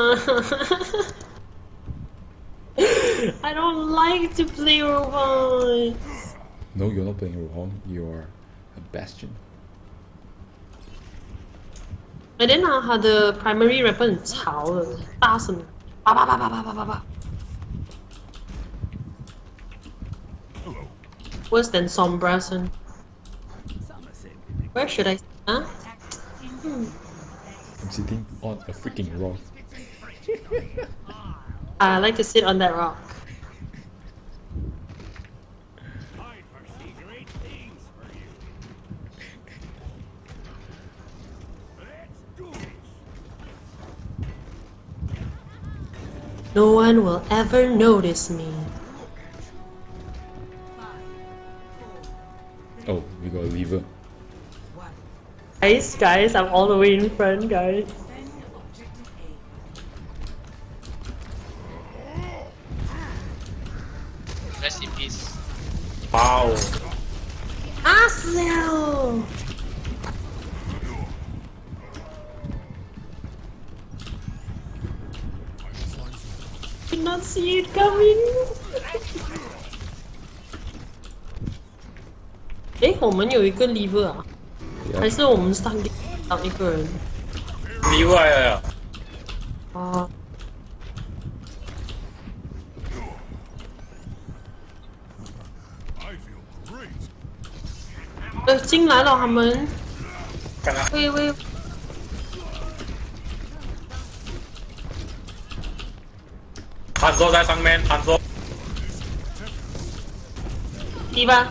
I don't like to play robots. No, you're not playing wrong. You're a bastion. And then 啊，他的 primary rapper 很吵的，大声，叭叭叭叭叭叭叭叭。Worse than Sombra son. Where should I? Huh? I'm sitting on a freaking rock. I like to sit on that rock. I foresee great things for you. Let's do this. No one will ever notice me. Oh, we got a lever. Guys, guys, I'm all the way in front, guys. Rest in peace. 哇哦，啊死了！Did not see it coming. 诶，我们有一个 lever 啊，还 Yeah. 是我们三个当一个人例外了，啊？ 呃，进来了，他们。喂喂，弹坐在上面，弹坐，第吧。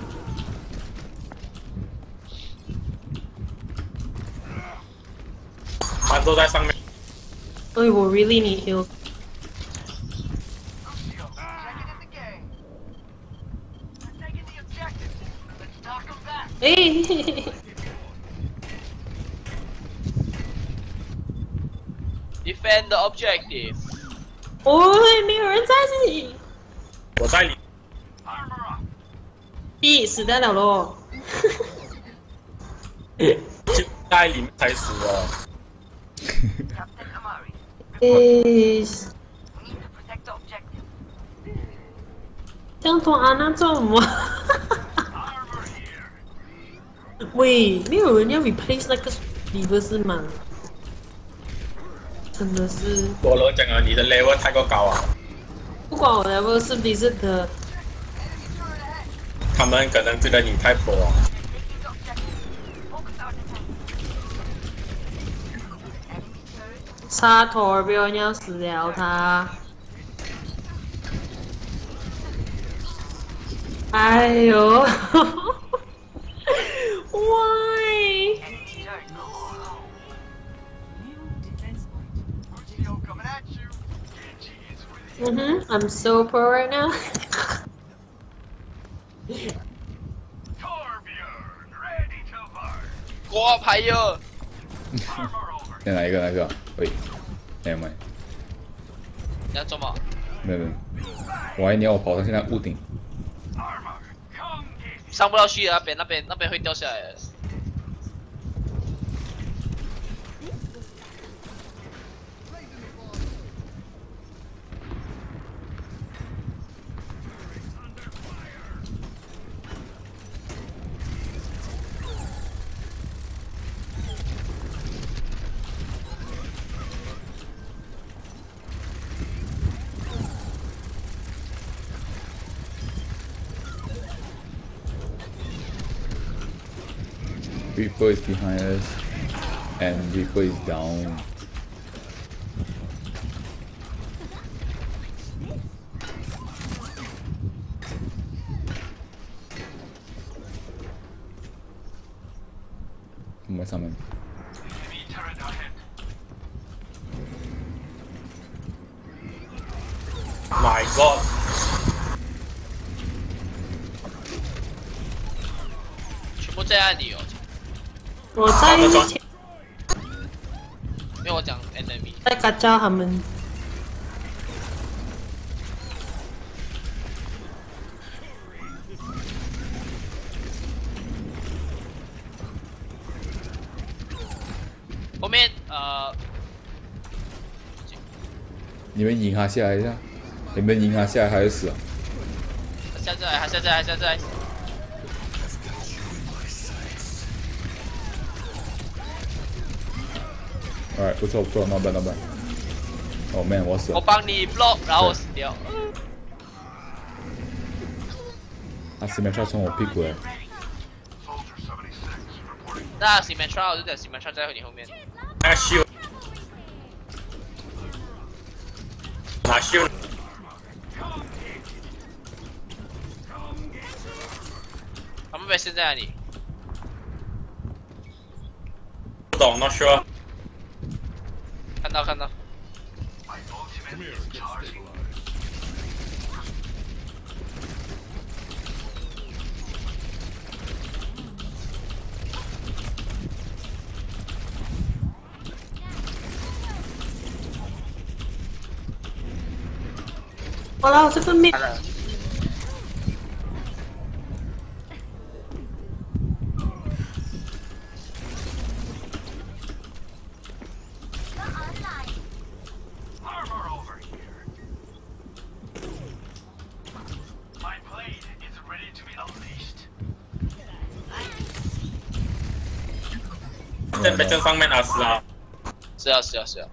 弹坐在上面，哎，我 really need heal。嘿嘿嘿 Defend the objective. 哦，没有人在这里。我在里，Armor up. B 死掉了咯。就在里面才死的。这样同安娜做什么？喂，没有人要 replace 那个 river 是吗？真的是。菠萝讲啊，你的 level 太过高啊。不管我 level 是不是的。他们可能觉得你太薄。插头不要尿死了他。哎呦！Why? Mm-hmm. I'm so pro right now. Go up higher. 再来一个，来一个，喂，never mind。你要走吗？没有没有，我还你要我跑到现在屋顶。上不到去那边，那边那边会掉下来的。Reaper is behind us, and Reaper is down. More summon. 我在前没有我讲 enemy。在嘎叫他们。后面呃，你们赢他下来一下，你们赢他下来还是死啊？他下这来，还下这来，他下这来。Alright，不错不错，not bad not bad。Oh man，我死我，帮你 block，然后我死掉。那 s m a s h 从我屁股来。Soldier 76 reporting. 那 e e 我就等 c e m e t r a 在你后面。拿秀，拿秀，他们被现在哪里？不懂，not sure。看到看到。好了，我这个命正被正上面打死啊！是啊是啊是啊。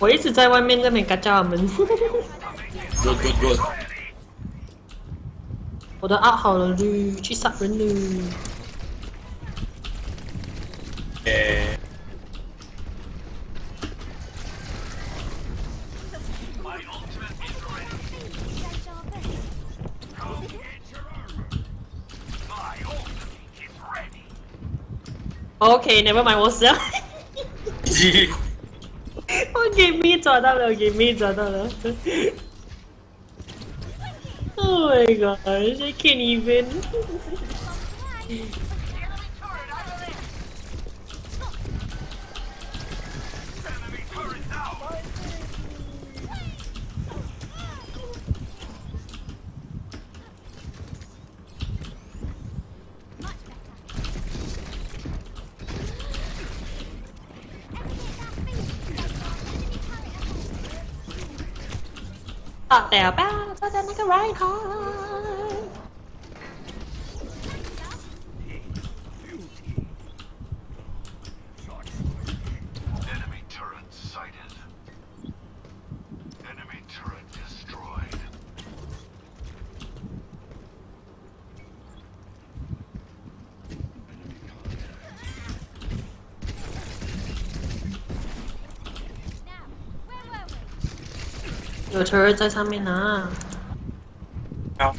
我一直在外面那边嘎叫他们。Good good good。我的二好了绿，去杀人了。诶，OK，never mind，我死了。鸡，我给咪抓到了，我给咪抓到了。Oh my god, I can't even. Talk about talk about Michael Reinhardt. 有球儿在上面呢。好，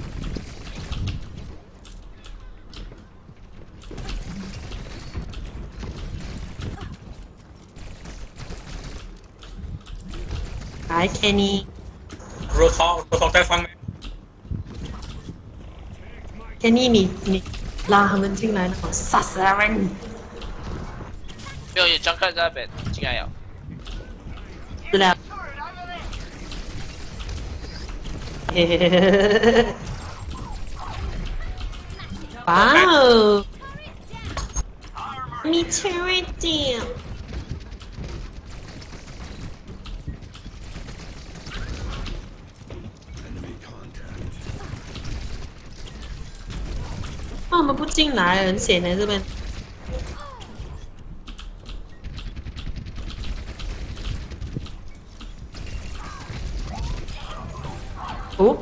来，Kenny，Kenny，肉套肉套在上面，你你拉他们进来，然后杀死他们。没有，有张开在那边进来了。是的。 嘿嘿嘿嘿嘿哇哦！Armor 你确定？那我们不进来，很险的这边。哦，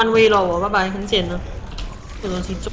换位了我，拜拜，很简单，这东西做。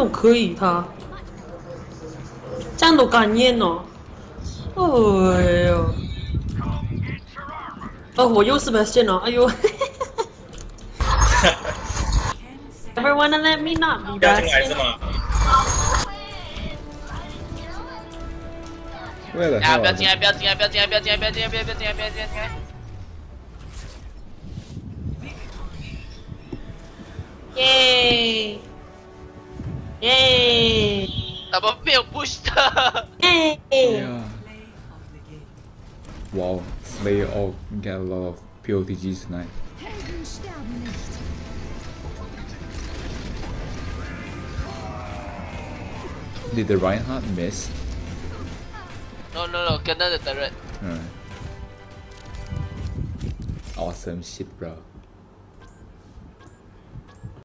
都可以他，这样都敢念哦。哎呦，哦，我又是 Bastion 了，哎呦 10 seconds.，Everyone let me not be 不要进来是 Bastion。吗？Where the 啊！不要进来，不要进来，不要进来，不要进来，不要进来，不要进来，不要进来，不要进来！耶 Yay! Taba meu, push the! Yay! Yeah. Wow, Slayer all get a lot of POTGs tonight. Did the Reinhardt miss? No, no, no, get another turret. Alright. Awesome shit, bro.